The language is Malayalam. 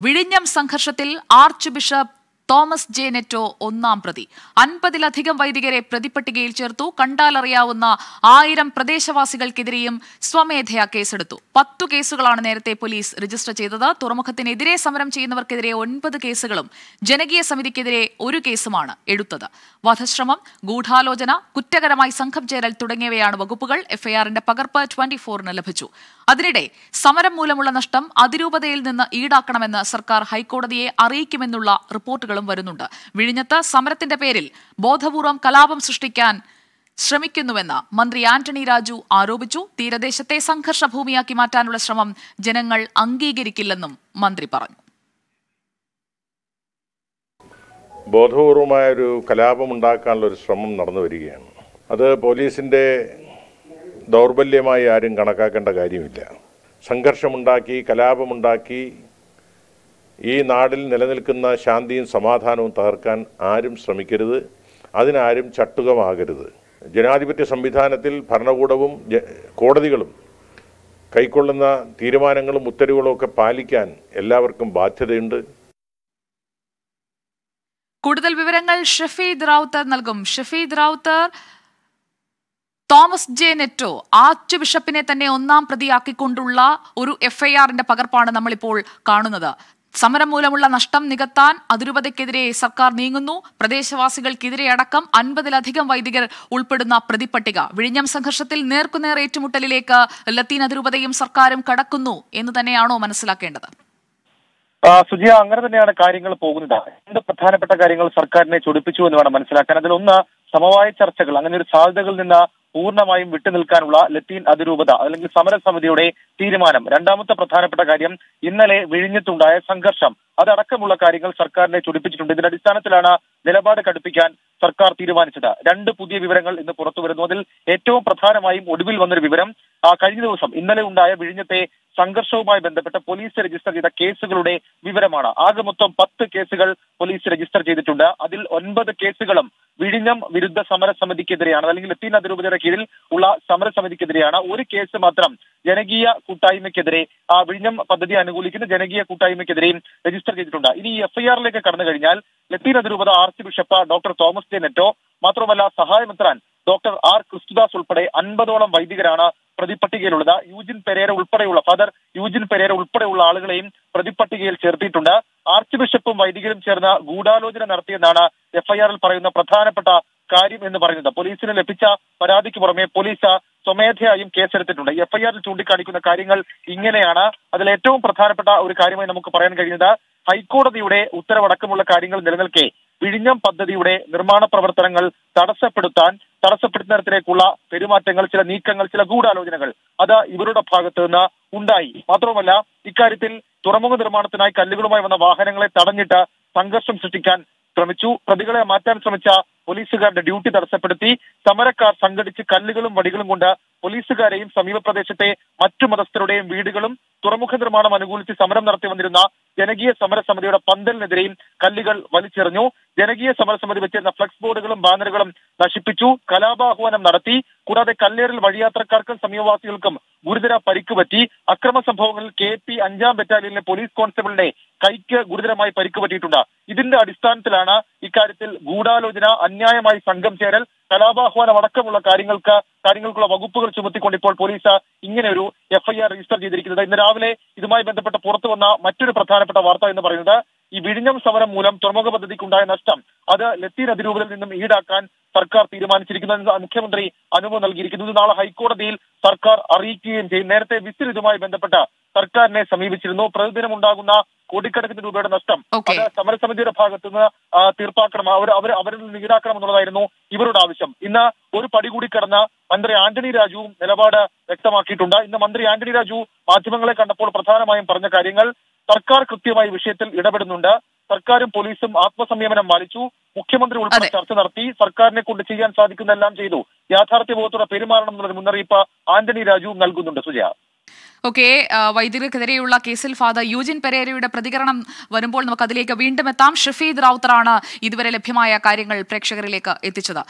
വിഴിഞ്ഞം സംഘർഷത്തിൽ archbishop Thomas J Netto ഒന്നാം പ്രതി. അൻപതിലധികം വൈദികരെ പ്രതിപ്പട്ടികയിൽ ചേർത്തു. കണ്ടാലറിയാവുന്ന ആയിരം പ്രദേശവാസികൾക്കെതിരെയും സ്വമേധയാ കേസെടുത്തു. പത്തു കേസുകളാണ് നേരത്തെ പോലീസ് രജിസ്റ്റർ ചെയ്തത്. തുറമുഖത്തിനെതിരെ സമരം ചെയ്യുന്നവർക്കെതിരെ ഒൻപത് കേസുകളും ജനകീയ സമിതിക്കെതിരെ ഒരു കേസുമാണ് എടുത്തത്. വധശ്രമം ഗൂഢാലോചന കുറ്റകരമായി സംഘം ചേരൽ തുടങ്ങിയവയാണ് വകുപ്പുകൾ. എഫ്ഐആറിന്റെ പകർപ്പ് ട്വന്റി ഫോറിന് ലഭിച്ചു. അതിനിടെ സമരം മൂലമുള്ള നഷ്ടം അതിരൂപതയിൽ നിന്ന് ഈടാക്കണമെന്ന് സർക്കാർ ഹൈക്കോടതിയെ അറിയിക്കുമെന്നുള്ള റിപ്പോർട്ടുകളും വരുന്നുണ്ട്. വിഴിഞ്ഞത്ത് സമരത്തിന്റെ പേരിൽ ബോധപൂർവം കലാപം സൃഷ്ടിക്കാൻ ശ്രമിക്കുന്നുവെന്ന് മന്ത്രി ആന്റണി രാജു ആരോപിച്ചു. തീരദേശത്തെ സംഘർഷ ഭൂമിയാക്കി മാറ്റാനുള്ള ശ്രമം ജനങ്ങൾ അംഗീകരിക്കില്ലെന്നും മന്ത്രി പറഞ്ഞു. ബോധപൂർവമായ ഒരു കലാപം ഉണ്ടാക്കാനുള്ള ഒരു ശ്രമം നടന്നു വരികയാണ്. അത് പോലീസിന്റെ ദൗർബല്യമായി ആരും കണക്കാക്കേണ്ട കാര്യമില്ല. സംഘർഷമുണ്ടാക്കി കലാപമുണ്ടാക്കി ഈ നാടിൽ നിലനിൽക്കുന്ന ശാന്തിയും സമാധാനവും തകർക്കാൻ ആരും ശ്രമിക്കരുത്. അതിനാരും ചട്ടുകമാകരുത്. ജനാധിപത്യ സംവിധാനത്തിൽ ഭരണകൂടവും കോടതികളും കൈക്കൊള്ളുന്ന തീരുമാനങ്ങളും ഉത്തരവുകളും ഒക്കെ പാലിക്കാൻ എല്ലാവർക്കും ബാധ്യതയുണ്ട്. കൂടുതൽ വിവരങ്ങൾ ഷഫീദ് റാവുത്തർ നൽകും. ഷഫീദ് റാവുത്തർ തോമസ് ജെ നെറ്റോ ആർച്ച് ബിഷപ്പിനെ തന്നെ ഒന്നാം പ്രതിയാക്കിക്കൊണ്ടുള്ള ഒരു എഫ്ഐആറിന്റെ പകർപ്പാണ് നമ്മളിപ്പോൾ കാണുന്നത്. സമരം മൂലമുള്ള നഷ്ടം നികത്താൻ അതിരൂപതയ്ക്കെതിരെ സർക്കാർ നീങ്ങുന്നു. പ്രദേശവാസികൾക്കെതിരെ അടക്കം അൻപതിലധികം വൈദികർ ഉൾപ്പെടുന്ന പ്രതിപ്പട്ടിക വിഴിഞ്ഞം സംഘർഷത്തിൽ നേർക്കുനേർ ഏറ്റുമുട്ടലിലേക്ക് ലത്തീൻ അതിരൂപതയും സർക്കാരും കടക്കുന്നു എന്ന് തന്നെയാണോ മനസ്സിലാക്കേണ്ടത്? സുജിയ അങ്ങനെ തന്നെയാണ് കാര്യങ്ങൾ പോകുന്നത്. രണ്ട് പ്രധാനപ്പെട്ട കാര്യങ്ങൾ സർക്കാരിനെ ചൊടിപ്പിച്ചു എന്ന് വേണം മനസ്സിലാക്കാൻ. അതിലൊന്ന് സമവായ ചർച്ചകൾ. അങ്ങനെ ഒരു സാധ്യതകളിൽ നിന്ന് പൂർണമായും വിട്ടുനിൽക്കാനുള്ള ലത്തീൻ അതിരൂപത അല്ലെങ്കിൽ സമരസമിതിയുടെ തീരുമാനം. രണ്ടാമത്തെ പ്രധാനപ്പെട്ട കാര്യം ഇന്നലെ വിഴിഞ്ഞത്തുണ്ടായ സംഘർഷം. അതടക്കമുള്ള കാര്യങ്ങൾ സർക്കാരിനെ ചൊടിപ്പിച്ചിട്ടുണ്ട്. ഇതിന്റെ അടിസ്ഥാനത്തിലാണ് നിലപാട് കടുപ്പിക്കാൻ സർക്കാർ തീരുമാനിച്ചത്. രണ്ട് പുതിയ വിവരങ്ങൾ ഇന്ന് പുറത്തു വരുന്നു അതിൽ ഏറ്റവും പ്രധാനമായും ഒടുവിൽ വന്നൊരു വിവരം കഴിഞ്ഞ ദിവസം ഇന്നലെ ഉണ്ടായ വിഴിഞ്ഞത്തെ സംഘർഷവുമായി ബന്ധപ്പെട്ട് പോലീസ് രജിസ്റ്റർ ചെയ്ത കേസുകളുടെ വിവരമാണ്. ആകെ മൊത്തം പത്ത് കേസുകൾ പോലീസ് രജിസ്റ്റർ ചെയ്തിട്ടുണ്ട്. അതിൽ ഒൻപത് കേസുകളും വിഴിഞ്ഞം വിരുദ്ധ സമരസമിതിക്കെതിരെയാണ് അല്ലെങ്കിൽ ലത്തീൻ അതിരൂപതയുടെ കീഴിൽ ഉള്ള സമരസമിതിക്കെതിരെയാണ്. ഒരു കേസ് മാത്രം ജനകീയ കൂട്ടായ്മയ്ക്കെതിരെ ആ വിഴിഞ്ഞം പദ്ധതി അനുകൂലിക്കുന്ന ജനകീയ കൂട്ടായ്മയ്ക്കെതിരെയും രജിസ്റ്റർ ചെയ്തിട്ടുണ്ട്. ഇനി എഫ്ഐആറിലേക്ക് കടന്നു കഴിഞ്ഞാൽ ലത്തീൻ അതിരൂപത archbishop doctor Thomas J Netto മാത്രമല്ല സഹായമെത്രാൻ ഡോക്ടർ ആർ ക്രിസ്തുദാസ് ഉൾപ്പെടെ അൻപതോളം വൈദികരാണ് പ്രതിപട്ടികയിലുള്ളത്. യൂജിൻ പെരേര ഉൾപ്പെടെയുള്ള ഫാദർ യൂജിൻ പെരേര ഉൾപ്പെടെയുള്ള ആളുകളെയും പ്രതിപട്ടികയിൽ ചേർത്തിയിട്ടുണ്ട്. ആർച്ച് ബിഷപ്പും വൈദികരും ചേർന്ന് ഗൂഢാലോചന നടത്തിയെന്നാണ് എഫ്ഐആറിൽ പറയുന്ന പ്രധാനപ്പെട്ട കാര്യം എന്ന് പറയുന്നത്. പോലീസിന് ലഭിച്ച പരാതിക്ക് പുറമെ പോലീസ് സ്വമേധയായും കേസെടുത്തിട്ടുണ്ട്. എഫ്ഐആറിൽ ചൂണ്ടിക്കാണിക്കുന്ന കാര്യങ്ങൾ ഇങ്ങനെയാണ്. അതിൽ ഏറ്റവും പ്രധാനപ്പെട്ട ഒരു കാര്യമായി നമുക്ക് പറയാൻ കഴിയുന്നത്. ഹൈക്കോടതിയുടെ ഉത്തരവടക്കമുള്ള കാര്യങ്ങൾ നിലനിൽക്കെ വിഴിഞ്ഞം പദ്ധതിയുടെ നിർമ്മാണ പ്രവർത്തനങ്ങൾ തടസ്സപ്പെടുത്താൻ തടസ്സപ്പെടുത്തുന്നതിലേക്കുള്ള പെരുമാറ്റങ്ങൾ ചില നീക്കങ്ങൾ ചില ഗൂഢാലോചനകൾ അത് ഇവരുടെ ഭാഗത്ത് നിന്ന് ഉണ്ടായി. മാത്രവുമല്ല ഇക്കാര്യത്തിൽ തുറമുഖ നിർമ്മാണത്തിനായി കല്ലുകളുമായി വന്ന വാഹനങ്ങളെ തടഞ്ഞിട്ട് സംഘർഷം സൃഷ്ടിക്കാൻ ശ്രമിച്ചു. പ്രതികളെ മാറ്റാൻ ശ്രമിച്ച പോലീസുകാരുടെ ഡ്യൂട്ടി തടസ്സപ്പെടുത്തി. സമരക്കാർ സംഘടിച്ച് കല്ലുകളും വടികളും കൊണ്ട് പോലീസുകാരെയും സമീപ പ്രദേശത്തെ മറ്റു മതസ്ഥരുടെയും വീടുകളും തുറമുഖ നിർമ്മാണം അനുകൂലിച്ച് സമരം നടത്തി വന്നിരുന്ന ജനകീയ സമരസമിതിയുടെ പന്തലിനെതിരെയും കല്ലുകൾ വലിച്ചെറിഞ്ഞു. ജനകീയ സമരസമിതി വെച്ചിരുന്ന ഫ്ലക്സ് ബോർഡുകളും ബാനറുകളും നശിപ്പിച്ചു. കലാപാഹ്വാനം നടത്തി. കൂടാതെ കല്ലേറിൽ വഴിയാത്രക്കാർക്കും സമീപവാസികൾക്കും ഗുരുതര പരിക്ക് പറ്റി അക്രമ സംഭവങ്ങളിൽ കെ പി അഞ്ചാം ബറ്റാലിയനിലെ പോലീസ് കോൺസ്റ്റബിളിനെ കൈക്ക് ഗുരുതരമായി പരിക്ക് പറ്റിയിട്ടുണ്ട്. ഇതിന്റെ അടിസ്ഥാനത്തിലാണ് ഇക്കാര്യത്തിൽ ഗൂഢാലോചന അന്യായമായി സംഘം ചേരൽ കലാപാഹ്വാനം അടക്കമുള്ള കാര്യങ്ങൾക്ക് കാര്യങ്ങൾക്കുള്ള വകുപ്പുകൾ ചുമത്തിക്കൊണ്ട് ഇപ്പോൾ പോലീസ് ഇങ്ങനെ ഒരു എഫ്ഐആർ രജിസ്റ്റർ ചെയ്തിരിക്കുന്നത്. ഇന്ന് രാവിലെ ഇതുമായി ബന്ധപ്പെട്ട് പുറത്തു വന്ന മറ്റൊരു പ്രധാനപ്പെട്ട വാർത്ത എന്ന് പറയുന്നത് ഈ വിഴിഞ്ഞം സമരം മൂലം തുറമുഖ പദ്ധതിക്കുണ്ടായ നഷ്ടം. അത് ലത്തീൻ അതിരൂപതയിൽ നിന്നും ഈടാക്കാൻ സർക്കാർ തീരുമാനിച്ചിരിക്കുന്നത് മുഖ്യമന്ത്രി അനുമതി നൽകിയിരിക്കുന്നത് നാളെ ഹൈക്കോടതിയിൽ സർക്കാർ അറിയിക്കുകയും ചെയ്യും നേരത്തെ വിസിൽ ബന്ധപ്പെട്ട ബന്ധപ്പെട്ട് സർക്കാരിനെ സമീപിച്ചിരുന്നു. പ്രതിദിനം ഉണ്ടാകുന്ന കോടിക്കണക്കിന് രൂപയുടെ നഷ്ടം. അത് സമരസമിതിയുടെ ഭാഗത്തുനിന്ന് തീർപ്പാക്കണം. അവർ അവർ അവരിൽ നിന്ന് ഈടാക്കണം എന്നുള്ളതായിരുന്നു ഇവരുടെ ആവശ്യം. ഇന്ന് ഒരു പടി കൂടി കടന്ന മന്ത്രി ആന്റണി രാജുവും നിലപാട് വ്യക്തമാക്കിയിട്ടുണ്ട്. ഇന്ന് മന്ത്രി ആന്റണി രാജു മാധ്യമങ്ങളെ കണ്ടപ്പോൾ പ്രധാനമായും പറഞ്ഞ കാര്യങ്ങൾ സർക്കാർ കൃത്യമായി വിഷയത്തിൽ ഇടപെടുന്നുണ്ട്. സർക്കാരും പോലീസും ആത്മസംയമനം പാലിച്ചു. മുഖ്യമന്ത്രി ഉൾപ്പെടെ ചർച്ച നടത്തി സർക്കാരിനെ കൊണ്ട് ചെയ്യാൻ സാധിക്കുന്നതെല്ലാം ചെയ്തു. യാഥാർത്ഥ്യബോധത്തോടെ പെരുമാറണം എന്നുള്ള മുന്നറിയിപ്പ് ആന്റണി രാജു നൽകുന്നുണ്ട് സുജയ. ഓക്കെ വൈദികർക്കെതിരെയുള്ള കേസിൽ ഫാദർ യൂജിൻ പെരേരയുടെ പ്രതികരണം വരുമ്പോൾ നമുക്ക് അതിലേക്ക് വീണ്ടും എത്താം. ഷഫീദ് റാവുത്തറാണ് ഇതുവരെ ലഭ്യമായ കാര്യങ്ങൾ പ്രേക്ഷകരിലേക്ക് എത്തിച്ചത്.